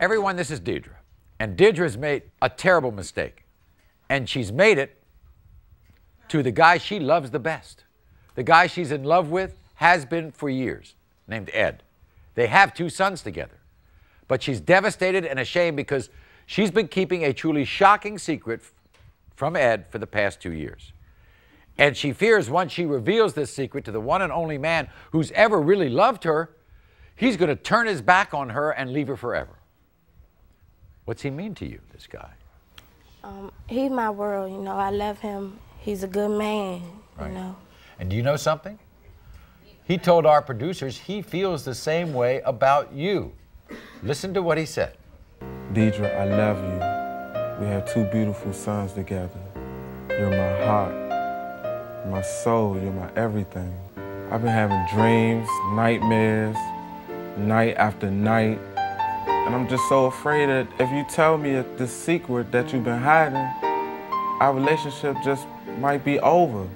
Everyone, this is Deidra. And Deidra's made a terrible mistake. And she's made it to the guy she loves the best. The guy she's in love with has been for years, named Ed. They have two sons together. But she's devastated and ashamed because she's been keeping a truly shocking secret from Ed for the past two years. And she fears once she reveals this secret to the one and only man who's ever really loved her, he's going to turn his back on her and leave her forever. What's he mean to you, this guy? Um, he's my world, you know. I love him. He's a good man, Right. you know. And do you know something? He told our producers he feels the same way about you. Listen to what he said. Deidra, I love you. We have two beautiful sons together. You're my heart, my soul, you're my everything. I've been having dreams, nightmares, night after night. And I'm just so afraid that if you tell me the secret that you've been hiding, our relationship just might be over.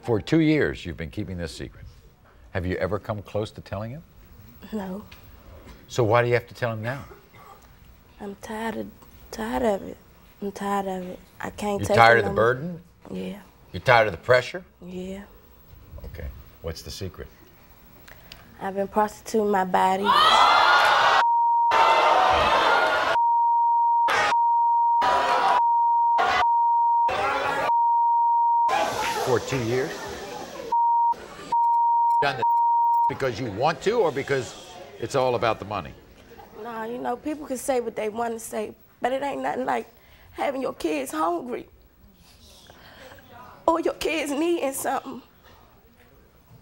For two years, you've been keeping this secret. Have you ever come close to telling him? No, So why do you have to tell him now? I'm tired of tired of it. I'm tired of it. I can't You're take tired of the burden? Yeah, You're tired of the pressure? yeah. Okay. What's the secret? I've been prostituting my body. For two years? Done this because you want to or because it's all about the money? Nah, you know, people can say what they want to say, but it ain't nothing like having your kids hungry or your kids needing something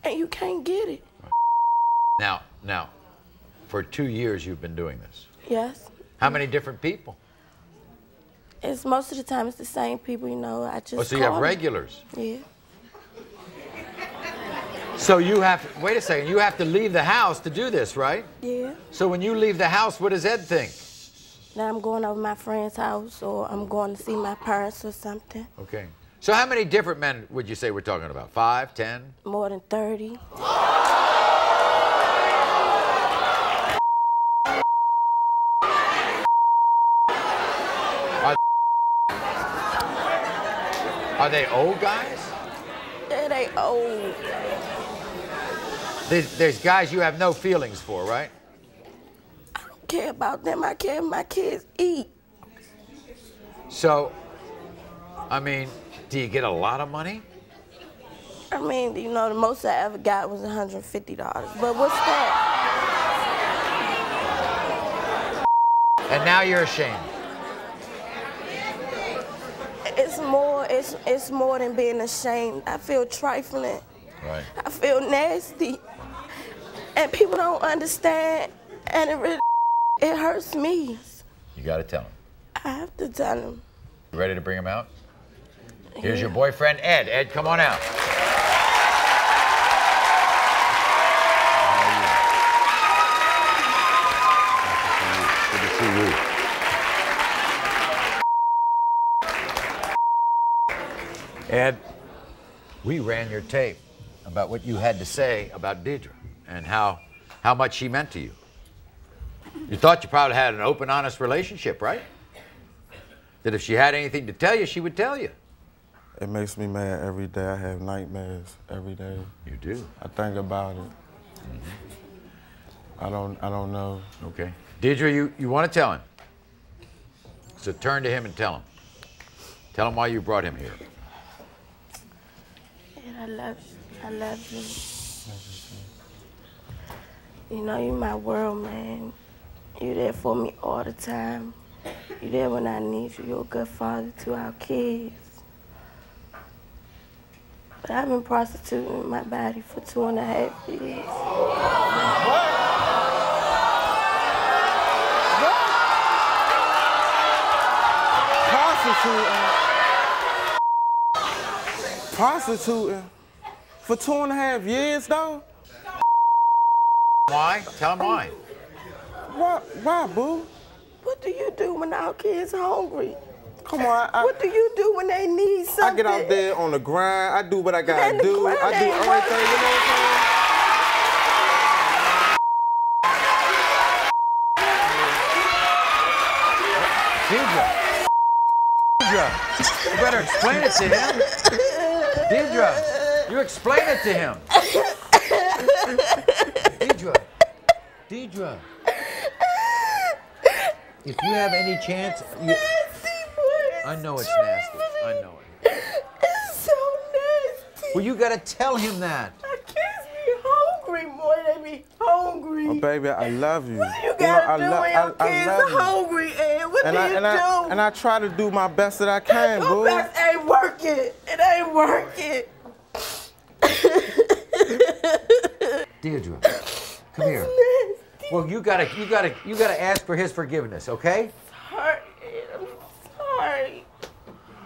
and you can't get it. Now, now, for two years you've been doing this. Yes. How many different people? It's most of the time it's the same people, you know. I oh, just Oh, so you have call 'em. regulars. Yeah. So you have, wait a second, you have to leave the house to do this, right? Yeah. So when you leave the house, what does Ed think? Now I'm going over my friend's house or I'm going to see my parents or something. Okay. So how many different men would you say we're talking about? Five, ten? More than 30. Are they old guys? Yeah, they old. There's, there's guys you have no feelings for, right? I don't care about them. I care if my kids eat. So, I mean, do you get a lot of money? I mean, you know, the most I ever got was $150. But what's that? And now you're ashamed. It's more, it's, it's more than being ashamed. I feel trifling. Right. I feel nasty. And people don't understand. And it really, it hurts me. You got to tell him. I have to tell them. You ready to bring him out? Here's your boyfriend, Ed. Ed, come on out. Good to see you. Ed, we ran your tape about what you had to say about Deidra and how, how much she meant to you. You thought you probably had an open, honest relationship, right? That if she had anything to tell you, she would tell you. It makes me mad every day. I have nightmares every day. You do. I think about it. Mm-hmm. I don't I don't know. Okay. Deidra, you, you want to tell him. So turn to him and tell him. Tell him why you brought him here. And I love you. I love you. You know, you my world, man. You there for me all the time. You there when I need you. You're a good father to our kids. But I've been prostituting my body for two and a half years. Prostituting. Prostituting. For two and a half years though? Why? Tell him why. Why, why, boo? What do you do when our kids hungry? Come on. I, what do you do when they need something? I get out there on the grind. I do what I gotta do. I do everything. You know what I'm saying? Deirdre. Deirdre. You better explain it to him. Deirdre, you explain it to him. Deidra. If you have any chance, you, I know it's nasty. I know it. It's so nasty. Well, you gotta tell him that. My kids be hungry more. They be hungry. Oh, baby, I love you. What you know, gotta I do lo- when I- your I kids love are you. hungry, Ed? What And do I, you and, do? I, and I try to do my best that I can, Your boo. best ain't working. It ain't working. Deirdre, come here. Nasty. Well, you gotta, you gotta, you gotta ask for his forgiveness, okay? Sorry, I'm sorry.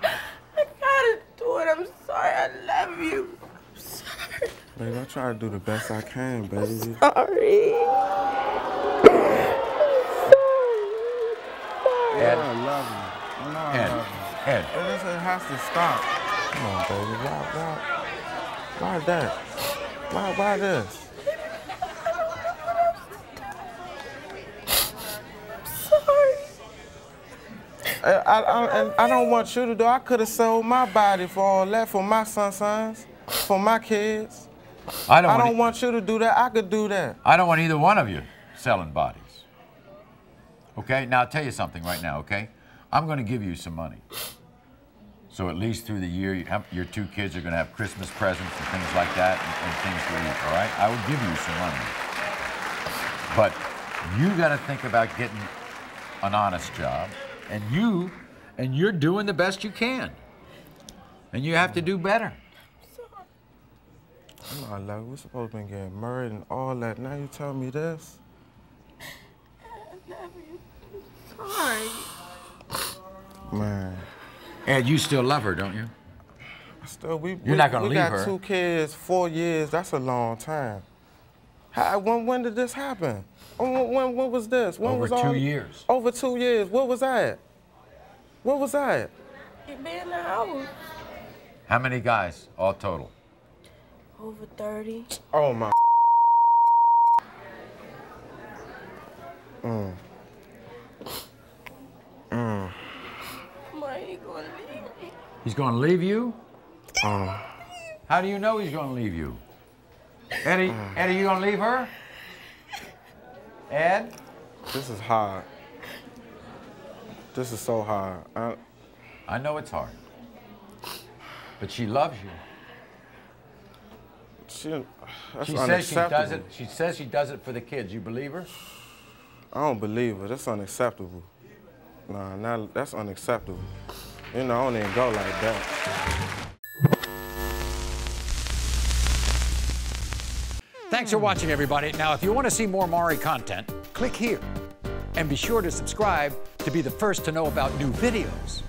I gotta do it. I'm sorry. I love you. I'm sorry. Baby, I try to do the best I can, baby. Sorry. Ed. I love you. I know I Ed, love you. Ed. It, is- it has to stop. Come on, baby. Why, why, why that? Why, why this? Sorry. I, I, I, I don't want you to do. I could have sold my body for all that, for my son sons, for my kids. I don't, I want, don't want you to do that. I could do that. I don't want either one of you selling bodies. Okay, now I'll tell you something right now, okay? I'm gonna give you some money. So at least through the year, you have, your two kids are gonna have Christmas presents and things like that and, and things to eat, all right? I will give you some money. But you gotta think about getting an honest job, and you, and you're doing the best you can. And you have to do better. You know I love you. We're supposed to be getting married and all that. Now you tell me this? Sorry. Man. And you still love her, don't you? Still, we, You're we, not gonna we leave got her. two kids, four years. That's a long time. How, when, when did this happen? When, when, when was this? When Over was two all, years. Over two years. What was that? What was that? It been in the house. How many guys, all total? Over 30. Oh my. Why you gonna leave me? He's going to leave you? Um, How do you know he's going to leave you? Eddie, Eddie, you to leave her? Ed? this is hard. This is so hard. I, I know it's hard. But she loves you. she, that's She says she does it. She says she does it for the kids. You believe her? I don't believe her. That's unacceptable. Nah, nah, that's unacceptable. You know, I don't even go like that. Thanks for hmm. watching, everybody. Now, if you want to see more Maury content, click here. And be sure to subscribe to be the first to know about new videos.